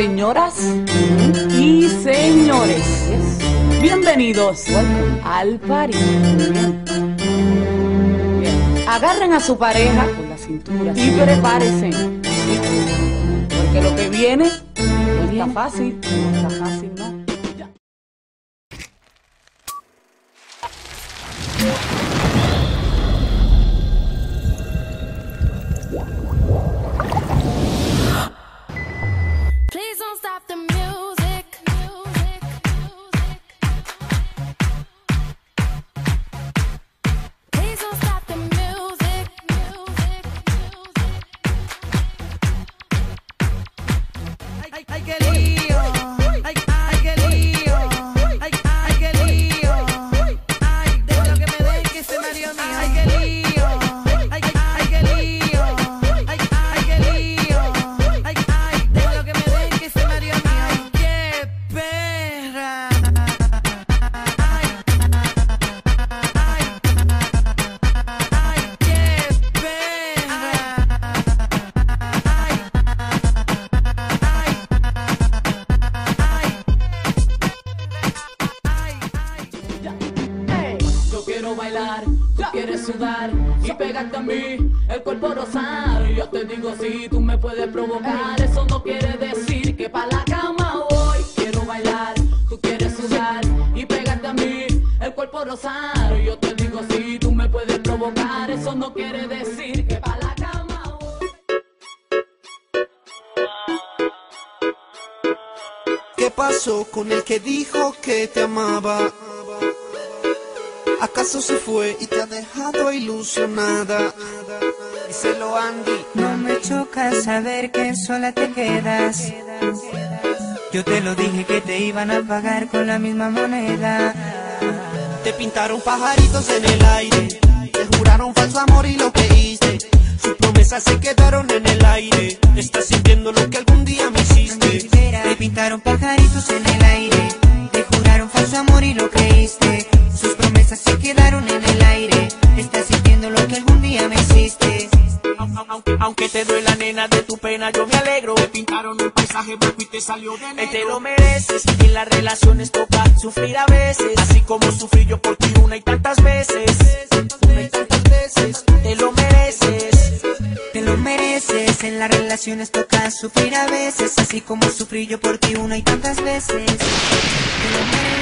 Señoras y señores, bienvenidos al party. Agarren a su pareja con la cintura y prepárense. Porque lo que viene no está fácil, no está fácil, ¿no? Ya. Tú quieres sudar y pegarte a mí, el cuerpo rosar. Yo te digo si tú me puedes provocar, eso no quiere decir que pa' la cama voy. Quiero bailar, tú quieres sudar y pegarte a mí, el cuerpo rosar. Yo te digo si tú me puedes provocar, eso no quiere decir que pa' la cama voy. ¿Qué pasó con el que dijo que te amaba? ¿Acaso se fue y te ha dejado ilusionada? Díselo Andy. No me choca saber que sola te quedas. Yo te lo dije que te iban a pagar con la misma moneda. Te pintaron pajaritos en el aire. Te juraron falso amor y lo creíste. Sus promesas se quedaron en el aire. Estás sintiendo lo que algún día me hiciste. Te pintaron pajaritos en el aire. Te juraron falso amor Aunque, aunque te duela nena de tu pena yo me alegro Te pintaron un paisaje blanco y te salió de negro Te lo mereces y en las relaciones toca sufrir a veces Así como sufrí yo por ti una y tantas veces Una y tantas veces Te lo mereces Te lo mereces. En las relaciones toca sufrir a veces. Así como sufrí yo por ti una y tantas veces. Te lo mereces.